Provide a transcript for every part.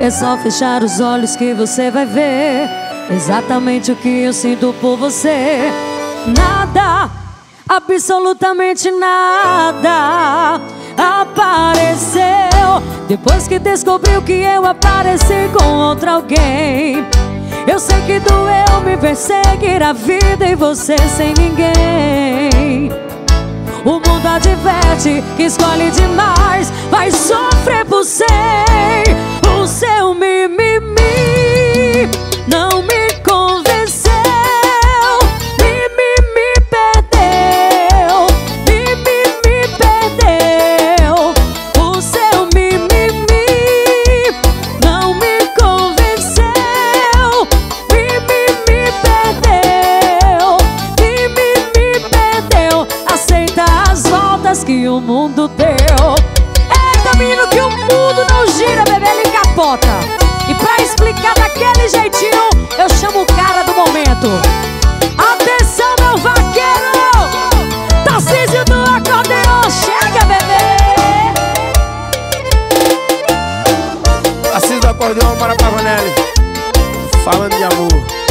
É só fechar os olhos que você vai ver Exatamente o que eu sinto por você. Nada, absolutamente nada Apareceu. Depois que descobriu que eu apareci com outro alguém Eu sei que doeu me ver seguir a vida e você sem ninguém. O mundo adverte que escolhe demais que o mundo deu. Eita menino que o mundo não gira, bebê, ele capota. E pra explicar daquele jeitinho Eu chamo o cara do momento. Atenção meu vaqueiro! Tarcísio do acordeon, chega bebê! Assis do acordeão para Pavanelli Falando de amor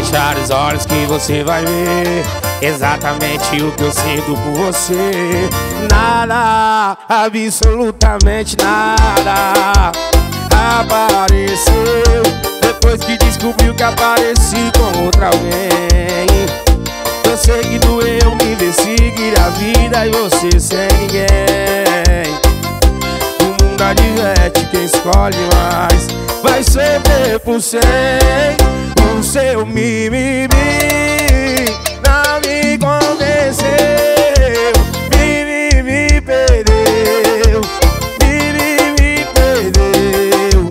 fechar os olhos que você vai ver Exatamente o que eu sinto por você. Nada, absolutamente nada Apareceu Depois que descobriu que apareci com outra alguém. Eu sei que doeu me ver seguir a vida e você sem ninguém. O mundo adverte quem escolhe mais Vai sofrer por cem O seu mimimi. Não me convenceu. Mimimi perdeu. Mimimi perdeu.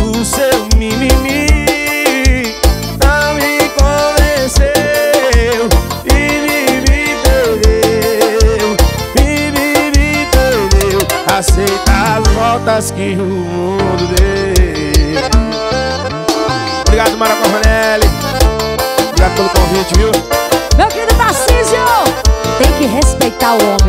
O seu mimimi não me convenceu. Mimimi perdeu. Mimimi perdeu. Aceita as voltas que o mundo deu Obrigado, Mara Cornelli Obrigado pelo convite, viu? Meu querido Tarcísio Tem que respeitar o homem